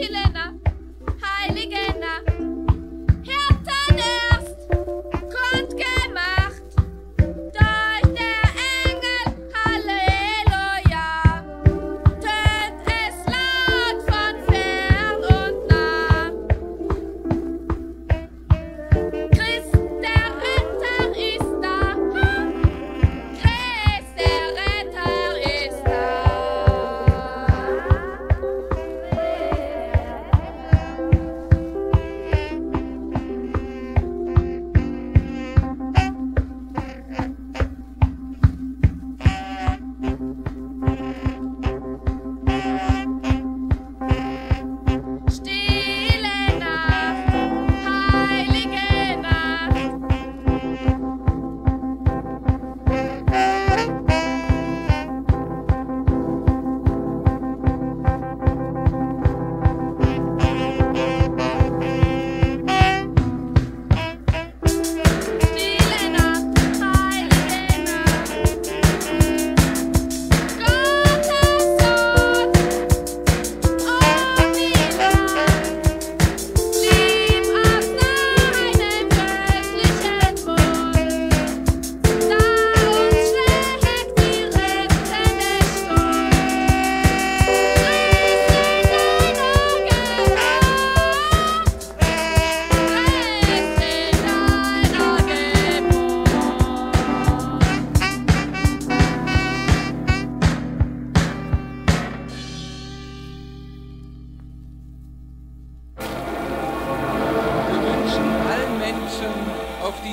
Helena, heilige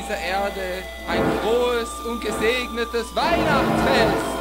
dieser Erde ein frohes und gesegnetes Weihnachtsfest.